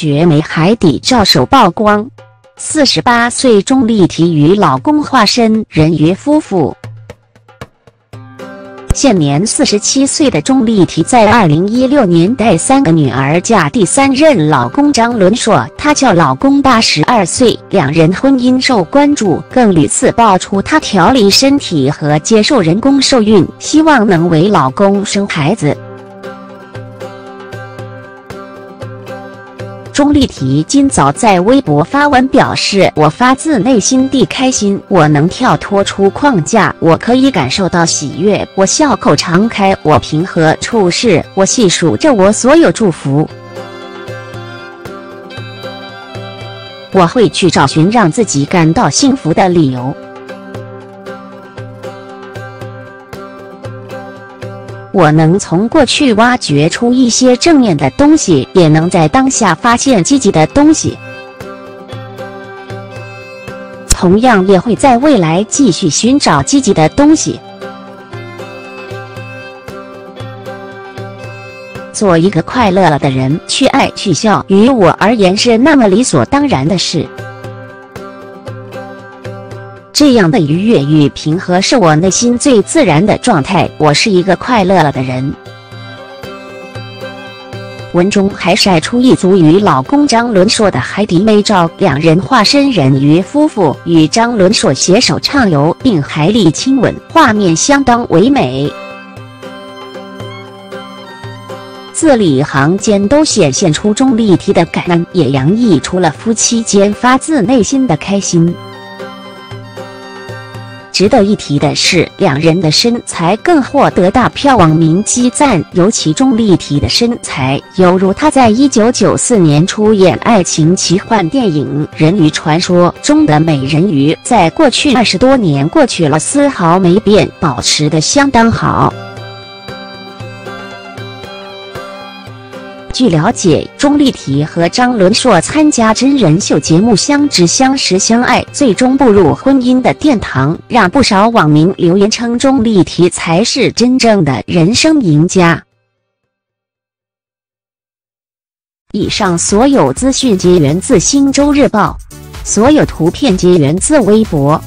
绝美海底照手曝光。四十八岁钟丽缇与老公化身人鱼夫妇。现年四十七岁的钟丽缇，在二零一六年带三个女儿嫁第三任老公张伦硕，她叫老公八十二岁，两人婚姻受关注，更屡次爆出她调理身体和接受人工受孕，希望能为老公生孩子。钟丽缇今早在微博发文表示：“我发自内心地开心，我能跳脱出框架，我可以感受到喜悦，我笑口常开，我平和处事，我细数着我所有祝福，我会去找寻让自己感到幸福的理由。”我能从过去挖掘出一些正面的东西，也能在当下发现积极的东西。同样，也会在未来继续寻找积极的东西。做一个快乐的人，去爱去笑，于我而言是那么理所当然的事。这样的愉悦与平和是我内心最自然的状态。我是一个快乐了的人。文中还晒出一组与老公张伦硕的海底美照，两人化身人鱼夫妇，与张伦硕携手畅游并海里亲吻，画面相当唯美。字里行间都显现出钟丽缇的感恩，也洋溢出了夫妻间发自内心的开心。值得一提的是，两人的身材更获得大票网民激赞，尤其钟丽缇的身材，犹如她在一九九四年出演爱情奇幻电影《人鱼传说》中的美人鱼，在过去二十多年过去了，丝毫没变，保持的相当好。据了解，钟丽缇和张伦硕参加真人秀节目，相知、相识、相爱，最终步入婚姻的殿堂，让不少网民留言称钟丽缇才是真正的人生赢家。以上所有资讯皆源自《新洲日报》，所有图片皆源自微博。